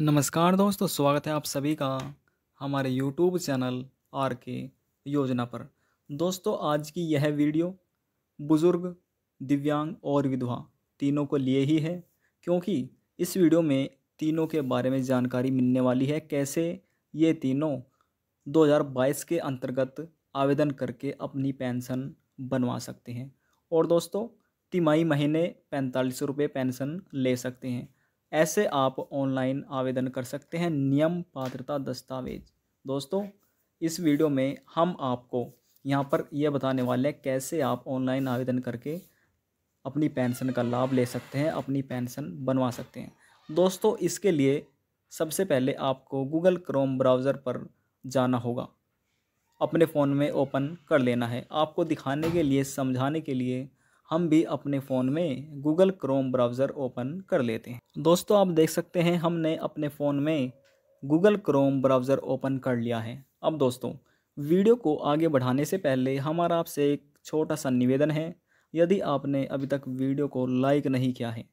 नमस्कार दोस्तों, स्वागत है आप सभी का हमारे यूट्यूब चैनल आर के योजना पर। दोस्तों, आज की यह वीडियो बुज़ुर्ग, दिव्यांग और विधवा तीनों को लिए ही है, क्योंकि इस वीडियो में तीनों के बारे में जानकारी मिलने वाली है, कैसे ये तीनों 2022 के अंतर्गत आवेदन करके अपनी पेंशन बनवा सकते हैं। और दोस्तों, तिमाही महीने पैंतालीस रुपये पेंशन ले सकते हैं। ऐसे आप ऑनलाइन आवेदन कर सकते हैं। नियम, पात्रता, दस्तावेज़। दोस्तों, इस वीडियो में हम आपको यहाँ पर यह बताने वाले हैं कैसे आप ऑनलाइन आवेदन करके अपनी पेंशन का लाभ ले सकते हैं, अपनी पेंशन बनवा सकते हैं। दोस्तों, इसके लिए सबसे पहले आपको गूगल क्रोम ब्राउज़र पर जाना होगा। अपने फ़ोन में ओपन कर लेना है। आपको दिखाने के लिए, समझाने के लिए हम भी अपने फ़ोन में गूगल क्रोम ब्राउज़र ओपन कर लेते हैं। दोस्तों, आप देख सकते हैं हमने अपने फ़ोन में गूगल क्रोम ब्राउज़र ओपन कर लिया है। अब दोस्तों, वीडियो को आगे बढ़ाने से पहले हमारा आपसे एक छोटा सा निवेदन है। यदि आपने अभी तक वीडियो को लाइक नहीं किया है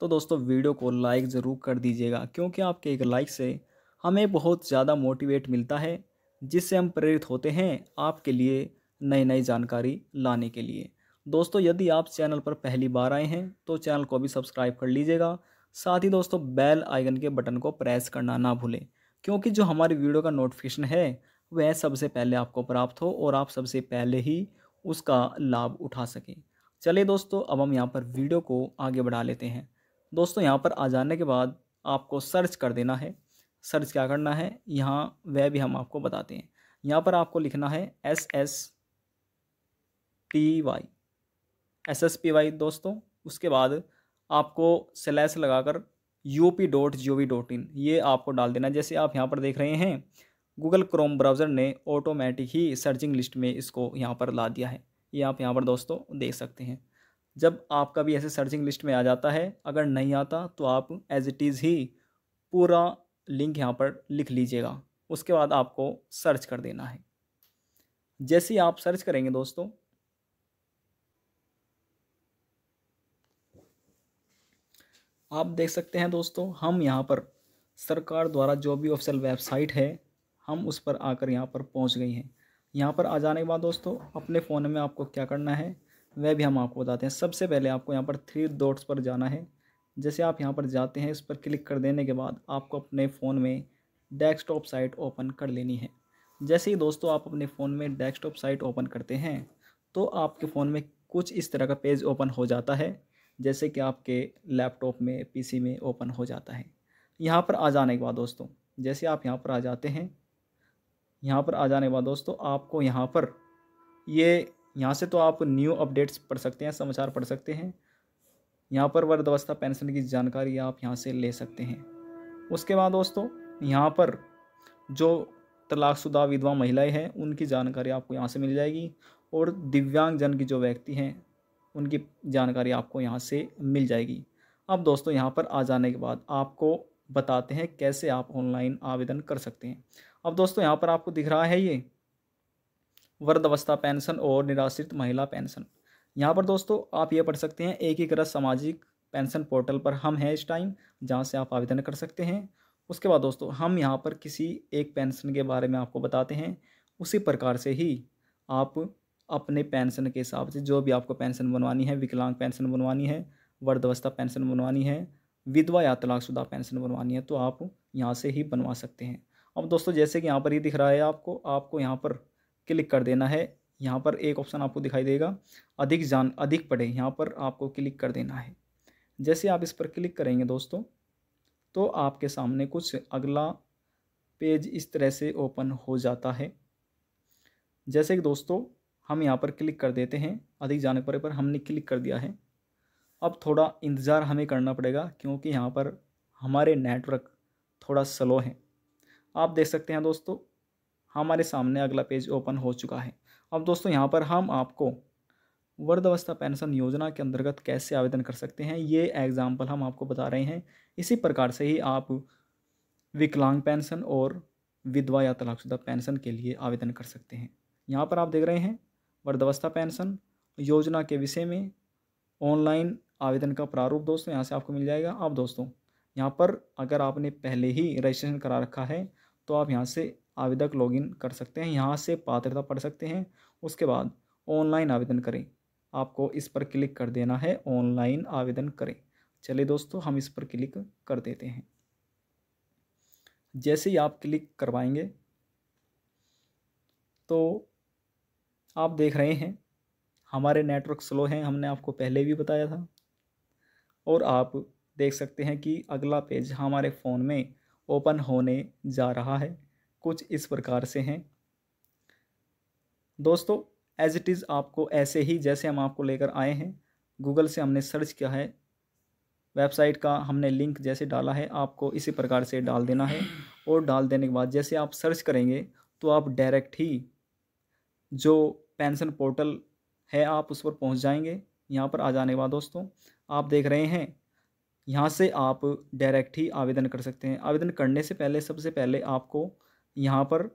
तो दोस्तों, वीडियो को लाइक ज़रूर कर दीजिएगा, क्योंकि आपके एक लाइक से हमें बहुत ज़्यादा मोटिवेट मिलता है, जिससे हम प्रेरित होते हैं आपके लिए नई नई जानकारी लाने के लिए। दोस्तों, यदि आप चैनल पर पहली बार आए हैं तो चैनल को भी सब्सक्राइब कर लीजिएगा। साथ ही दोस्तों, बेल आइकन के बटन को प्रेस करना ना भूलें, क्योंकि जो हमारी वीडियो का नोटिफिकेशन है, वह सबसे पहले आपको प्राप्त हो और आप सबसे पहले ही उसका लाभ उठा सकें। चलिए दोस्तों, अब हम यहाँ पर वीडियो को आगे बढ़ा लेते हैं। दोस्तों, यहाँ पर आ जाने के बाद आपको सर्च कर देना है। सर्च क्या करना है? यहाँ वह भी हम आपको बताते हैं। यहाँ पर आपको लिखना है S S T Y. S S P Y दोस्तों, उसके बाद आपको स्लैश लगाकर U P dot G O V dot in ये आपको डाल देना। जैसे आप यहाँ पर देख रहे हैं गूगल क्रोम ब्राउज़र ने ऑटोमेटिक ही सर्चिंग लिस्ट में इसको यहाँ पर ला दिया है। ये आप यहाँ पर दोस्तों देख सकते हैं। जब आपका भी ऐसे सर्चिंग लिस्ट में आ जाता है, अगर नहीं आता तो आप एज इट इज़ ही पूरा लिंक यहाँ पर लिख लीजिएगा। उसके बाद आपको सर्च कर देना है। जैसे ही आप सर्च करेंगे दोस्तों आप देख सकते हैं दोस्तों, हम यहाँ पर सरकार द्वारा जो भी ऑफिशियल वेबसाइट है, हम उस पर आकर यहाँ पर पहुँच गई हैं। यहाँ पर आ जाने के बाद दोस्तों, अपने फ़ोन में आपको क्या करना है, वह भी हम आपको बताते हैं। सबसे पहले आपको यहाँ पर थ्री डॉट्स पर जाना है। जैसे आप यहाँ पर जाते हैं, इस पर क्लिक कर देने के बाद आपको अपने फ़ोन में डेस्कटॉप साइट ओपन कर लेनी है। जैसे ही दोस्तों आप अपने फ़ोन में डेस्कटॉप साइट ओपन करते हैं तो आपके फ़ोन में कुछ इस तरह का पेज ओपन हो जाता है। जैसे कि आपके लैपटॉप में, पीसी में ओपन हो जाता है। यहाँ पर आ जाने के बाद दोस्तों, जैसे आप यहाँ पर आ जाते हैं, यहाँ पर आ जाने के बाद दोस्तों, आपको यहाँ पर, ये, यहाँ से तो आप न्यू अपडेट्स पढ़ सकते हैं, समाचार पढ़ सकते हैं। यहाँ पर वृद्धावस्था पेंशन की जानकारी आप यहाँ से ले सकते हैं। उसके बाद दोस्तों, यहाँ पर जो तलाकशुदा विधवा महिलाएँ हैं, उनकी जानकारी आपको यहाँ से मिल जाएगी और दिव्यांग जन की जो व्यक्ति हैं उनकी जानकारी आपको यहाँ से मिल जाएगी। अब दोस्तों यहाँ पर आ जाने के बाद आपको बताते हैं कैसे आप ऑनलाइन आवेदन कर सकते हैं। अब दोस्तों यहाँ पर आपको दिख रहा है ये वृद्धावस्था पेंशन और निराश्रित महिला पेंशन। यहाँ पर दोस्तों आप ये पढ़ सकते हैं, एकीकृत सामाजिक पेंशन पोर्टल पर हम हैं इस टाइम, जहाँ से आप आवेदन कर सकते हैं। उसके बाद दोस्तों हम यहाँ पर किसी एक पेंशन के बारे में आपको बताते हैं, उसी प्रकार से ही आप अपने पेंशन के हिसाब से जो भी आपको पेंशन बनवानी है, विकलांग पेंशन बनवानी है वर्धवस्था पेंशन बनवानी है, विधवा या तलाकशुदा पेंशन बनवानी है तो आप यहाँ से ही बनवा सकते हैं। अब दोस्तों, जैसे कि यहाँ पर ये दिख रहा है आपको आपको यहाँ पर क्लिक कर देना है। यहाँ पर एक ऑप्शन आपको दिखाई देगा, अधिक जान, अधिक पढ़े, यहाँ पर आपको क्लिक कर देना है। जैसे आप इस पर क्लिक करेंगे दोस्तों तो आपके सामने कुछ अगला पेज इस तरह से ओपन हो जाता है। जैसे कि दोस्तों हम यहाँ पर क्लिक कर देते हैं, अधिक जाने पर पर हमने क्लिक कर दिया है। अब थोड़ा इंतज़ार हमें करना पड़ेगा क्योंकि यहाँ पर हमारे नेटवर्क थोड़ा स्लो है। आप देख सकते हैं दोस्तों, हमारे सामने अगला पेज ओपन हो चुका है। अब दोस्तों यहाँ पर हम आपको वृद्धावस्था पेंशन योजना के अंतर्गत कैसे आवेदन कर सकते हैं, ये एग्ज़ाम्पल हम आपको बता रहे हैं। इसी प्रकार से ही आप विकलांग पेंशन और विधवा या तलाकशुदा पेंशन के लिए आवेदन कर सकते हैं। यहाँ पर आप देख रहे हैं वृद्धावस्था पेंशन, योजना के विषय में ऑनलाइन आवेदन का प्रारूप दोस्तों, यहाँ से आपको मिल जाएगा। अब दोस्तों, यहाँ पर अगर आपने पहले ही रजिस्ट्रेशन करा रखा है तो आप यहाँ से आवेदक लॉगिन कर सकते हैं। यहाँ से पात्रता पढ़ सकते हैं। उसके बाद ऑनलाइन आवेदन करें। आपको इस पर क्लिक कर देना है, ऑनलाइन आवेदन करें। चलिए दोस्तों, हम इस पर क्लिक कर देते हैं। जैसे ही आप क्लिक करवाएँगे तो आप देख रहे हैं, हमारे नेटवर्क स्लो हैं, हमने आपको पहले भी बताया था। और आप देख सकते हैं कि अगला पेज हमारे फ़ोन में ओपन होने जा रहा है, कुछ इस प्रकार से हैं। दोस्तों एज इट इज़ आपको ऐसे ही, जैसे हम आपको लेकर आए हैं गूगल से हमने सर्च किया है वेबसाइट का हमने लिंक जैसे डाला है, आपको इसी प्रकार से डाल देना है। और डाल देने के बाद जैसे आप सर्च करेंगे तो आप डायरेक्ट ही जो पेंशन पोर्टल है, आप उस पर पहुँच जाएँगे। यहाँ पर आ जाने के बाद दोस्तों, आप देख रहे हैं, यहाँ से आप डायरेक्ट ही आवेदन कर सकते हैं। आवेदन करने से पहले, सबसे पहले आपको यहाँ पर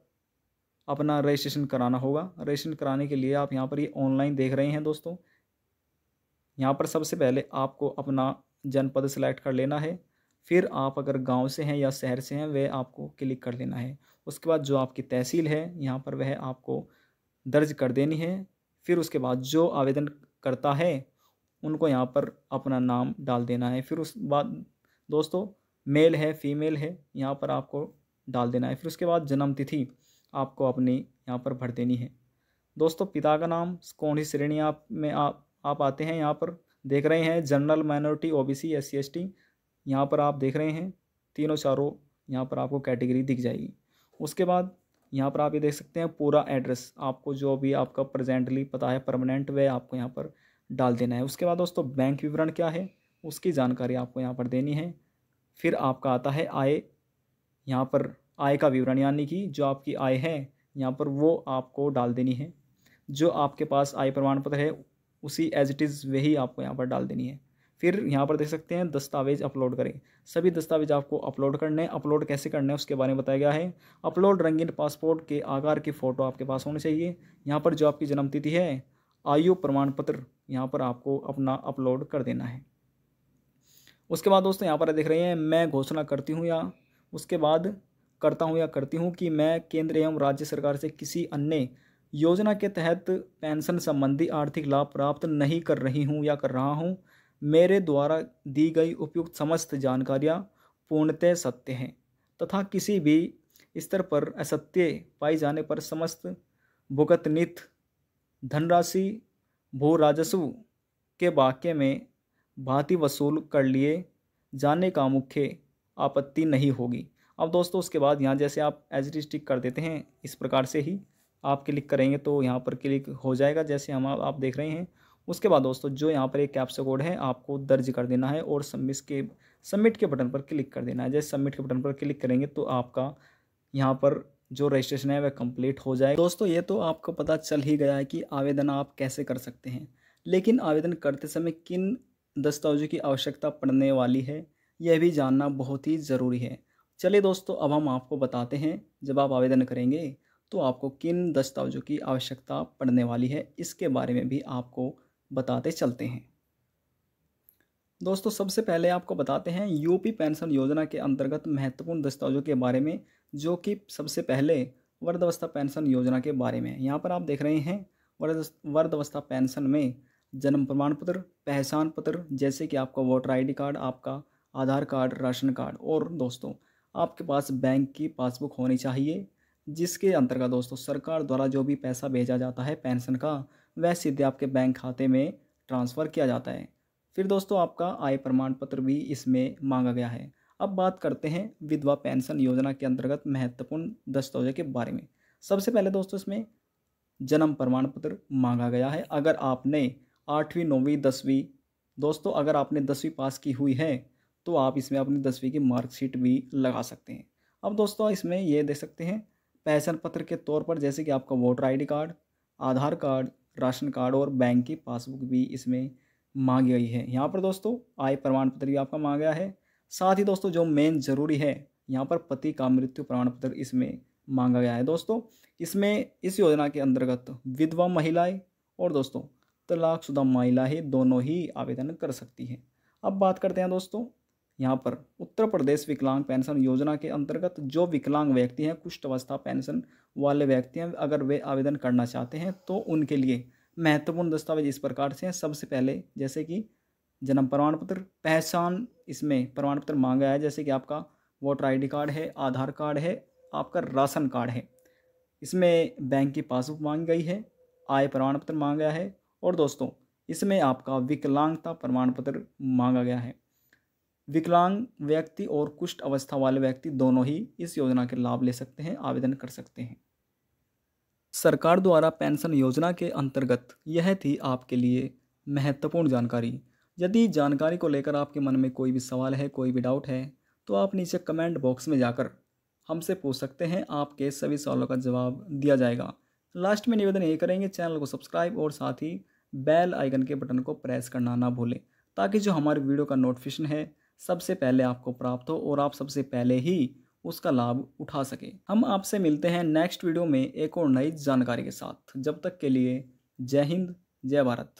अपना रजिस्ट्रेशन कराना होगा। रजिस्ट्रेशन कराने के लिए आप यहाँ पर ये ऑनलाइन देख रहे हैं दोस्तों। यहाँ पर सबसे पहले आपको अपना जनपद सेलेक्ट कर लेना है। फिर आप अगर गाँव से हैं या शहर से हैं, वह आपको क्लिक कर लेना है। उसके बाद जो आपकी तहसील है, यहाँ पर वह आपको दर्ज कर देनी है। फिर उसके बाद जो आवेदन करता है, उनको यहाँ पर अपना नाम डाल देना है। फिर उस बाद, दोस्तों, मेल है, फीमेल है, यहाँ पर आपको डाल देना है। फिर उसके बाद जन्म तिथि आपको अपनी यहाँ पर भर देनी है। दोस्तों, पिता का नाम, कौन सी श्रेणी आप में आप आप आते हैं यहाँ पर? देख रहे हैं, general, minority, OBC S T यहाँ पर आप देख रहे हैं। तीनों चारों यहाँ पर आपको कैटेगरी दिख जाएगी। उसके बाद यहाँ पर आप ये देख सकते हैं पूरा एड्रेस। आपको जो भी आपका प्रेजेंटली पता है परमानेंट वे आपको यहाँ पर डाल देना है। उसके बाद दोस्तों बैंक विवरण क्या है? उसकी जानकारी आपको यहाँ पर देनी है। फिर आपका आता है आय। यहाँ पर आय का विवरण यानी कि जो आपकी आय है, यहाँ पर वो आपको डाल देनी है। जो आपके पास आय प्रमाण पत्र है, उसी एज इट इज़ वही आपको यहाँ पर डाल देनी है। फिर यहाँ पर देख सकते हैं दस्तावेज़ अपलोड करें। सभी दस्तावेज़ आपको अपलोड करने हैं। अपलोड कैसे करने हैं उसके बारे में बताया गया है। अपलोड रंगीन पासपोर्ट के आकार की फ़ोटो आपके पास होनी चाहिए। यहाँ पर जो आपकी जन्मतिथि है, आयु प्रमाण पत्र यहाँ पर आपको अपना अपलोड कर देना है। उसके बाद दोस्तों यहाँ पर देख रहे हैं, मैं घोषणा करती हूँ या उसके बाद करता हूँ या करती हूँ कि मैं केंद्र एवं राज्य सरकार से किसी अन्य योजना के तहत पेंशन संबंधी आर्थिक लाभ प्राप्त नहीं कर रही हूँ या कर रहा हूँ। मेरे द्वारा दी गई उपयुक्त समस्त जानकारियाँ पूर्णतः सत्य हैं, तथा किसी भी स्तर पर असत्य पाई जाने पर समस्त भुगतनित धनराशि भू राजस्व के वाक्य में भांति वसूल कर लिए जाने का मुख्य आपत्ति नहीं होगी। अब दोस्तों, उसके बाद यहाँ जैसे आप एच डी टिक कर देते हैं, इस प्रकार से ही आप क्लिक करेंगे तो यहाँ पर क्लिक हो जाएगा। जैसे हम आप देख रहे हैं उसके बाद दोस्तों, जो यहाँ पर एक कैप्चा कोड है, आपको दर्ज कर देना है और सबमिट के सबमिट के बटन पर क्लिक कर देना है। जैसे सबमिट के बटन पर क्लिक करेंगे तो आपका यहाँ पर जो रजिस्ट्रेशन है, वह कंप्लीट हो जाए दोस्तों, ये तो आपको पता चल ही गया है कि आवेदन आप कैसे कर सकते हैं। लेकिन आवेदन करते समय किन दस्तावेजों की आवश्यकता पड़ने वाली है, यह भी जानना बहुत ही ज़रूरी है। चलिए दोस्तों, अब हम आपको बताते हैं, जब आप आवेदन करेंगे तो आपको किन दस्तावेजों की आवश्यकता पड़ने वाली है, इसके बारे में भी आपको बताते चलते हैं। दोस्तों, सबसे पहले आपको बताते हैं यूपी पेंशन योजना के अंतर्गत महत्वपूर्ण दस्तावेजों के बारे में, जो कि सबसे पहले वर्धावस्था पेंशन योजना के बारे में यहाँ पर आप देख रहे हैं वर्धावस्था पेंशन में जन्म प्रमाण पत्र, पहचान पत्र, जैसे कि आपका वोटर आईडी कार्ड, आपका आधार कार्ड, राशन कार्ड और दोस्तों, आपके पास बैंक की पासबुक होनी चाहिए, जिसके अंतर्गत दोस्तों, सरकार द्वारा जो भी पैसा भेजा जाता है पेंशन का वह सीधे आपके बैंक खाते में ट्रांसफ़र किया जाता है। फिर दोस्तों आपका आय प्रमाण पत्र भी इसमें मांगा गया है। अब बात करते हैं विधवा पेंशन योजना के अंतर्गत महत्वपूर्ण दस्तावेजों के बारे में। सबसे पहले दोस्तों इसमें जन्म प्रमाण पत्र मांगा गया है। अगर आपने आठवीं, नौवीं, दसवीं, दोस्तों अगर आपने दसवीं पास की हुई है तो आप इसमें अपनी दसवीं की मार्कशीट भी लगा सकते हैं। अब दोस्तों इसमें ये दे सकते हैं, पहचान पत्र के तौर पर जैसे कि आपका voter ID card, Aadhaar card ration card और बैंक की पासबुक भी इसमें मांगी गई है। यहाँ पर दोस्तों, आय प्रमाण पत्र भी आपका मांगा है। साथ ही दोस्तों, जो मेन ज़रूरी है, यहाँ पर पति का मृत्यु प्रमाण पत्र इसमें मांगा गया है। दोस्तों, इसमें इस योजना के अंतर्गत विधवा महिलाएँ और दोस्तों, तलाकशुदा महिलाएँ दोनों ही आवेदन कर सकती हैं। अब बात करते हैं दोस्तों, यहाँ पर उत्तर प्रदेश विकलांग पेंशन योजना के अंतर्गत जो विकलांग व्यक्ति हैं, कुष्ठ अवस्था पेंशन वाले व्यक्ति हैं अगर वे आवेदन करना चाहते हैं तो उनके लिए महत्वपूर्ण दस्तावेज़ इस प्रकार से हैं। सबसे पहले, जैसे कि जन्म प्रमाण पत्र पहचान इसमें प्रमाण पत्र मांगा है, जैसे कि आपका वोटर आईडी कार्ड है, आधार कार्ड है, आपका राशन कार्ड है। इसमें बैंक की पासबुक मांगी गई है, आय प्रमाण पत्र मांगा है, और दोस्तों, इसमें आपका विकलांगता प्रमाण पत्र मांगा गया है। विकलांग व्यक्ति और कुष्ठ अवस्था वाले व्यक्ति दोनों ही इस योजना के लाभ ले सकते हैं, आवेदन कर सकते हैं। सरकार द्वारा पेंशन योजना के अंतर्गत यह थी आपके लिए महत्वपूर्ण जानकारी। यदि जानकारी को लेकर आपके मन में कोई भी सवाल है, कोई भी डाउट है तो आप नीचे कमेंट बॉक्स में जाकर हमसे पूछ सकते हैं। आपके सभी सवालों का जवाब दिया जाएगा। लास्ट में निवेदन ये करेंगे, चैनल को सब्सक्राइब और साथ ही बेल आइकन के बटन को प्रेस करना ना भूलें, ताकि जो हमारे वीडियो का नोटिफिकेशन है सबसे पहले आपको प्राप्त हो और आप सबसे पहले ही उसका लाभ उठा सके। हम आपसे मिलते हैं नेक्स्ट वीडियो में एक और नई जानकारी के साथ। जब तक के लिए जय हिंद, जय भारत।